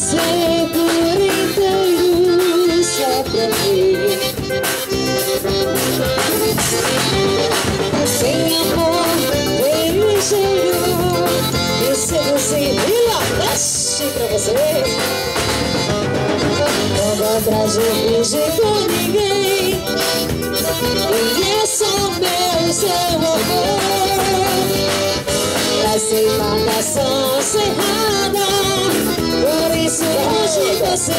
você por inteiro Sem amor, bem ligeiro E seduzir e lá mexe pra você Quando atrás de finge com ninguém só meu seu amor Pra ser marcação cerrada Quero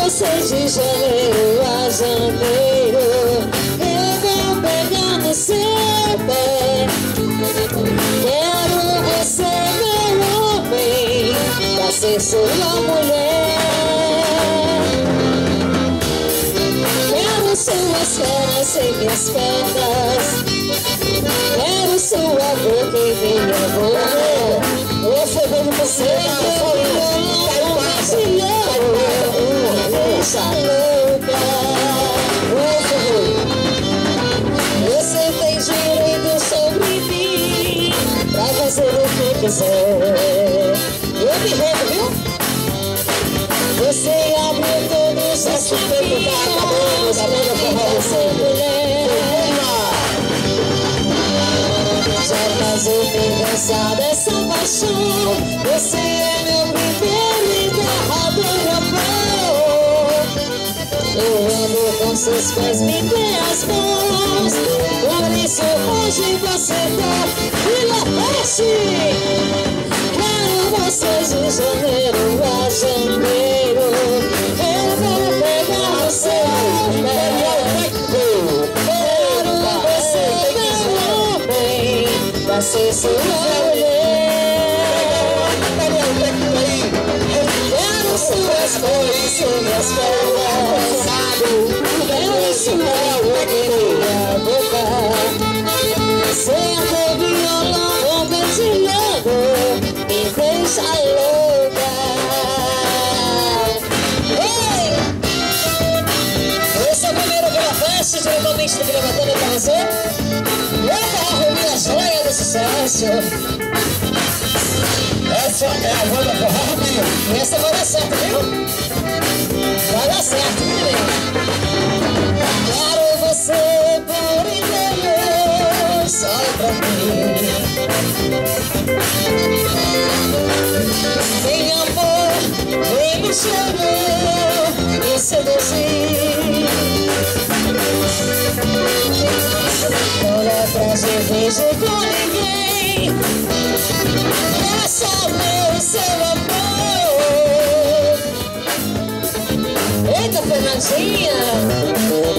você de janeiro a janeiro Eu vou pegar no seu pé Quero você, meu homem Pra ser sua mulher Quero suas pernas sem minhas pernas Quero sua boca em minha boca o que quiser Eu me rendo, viu? Você abriu todos os caminhos Acabamos, amando pra você, mulher Já fazer vingança dessa paixão Você é meu primeiro e amor Eu ando com seus pés, me dê as mãos. Por isso hoje você tá Vila Peste Quero vocês de janeiro a janeiro Eu vou pegar o seu Quero você, meu homem Pra ser sua mulher Quero suas cores, suas pernas do Vila Batalha pra você Opa, arrumei a joia do sucesso essa é a banda forró, menino. E essa vai dar certo, viu? Cerveja com ninguém. É só meu seu amor. Eita, Fernandinha. Por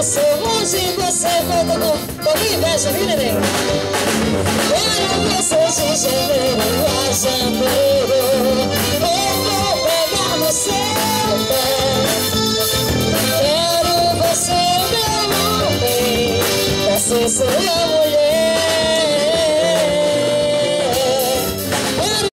isso hoje você volta com Com inveja, viu, neném? Quero você de janeiro a janeiro Eu vou pegar no Quero você, meu homem Pra ser sua mulher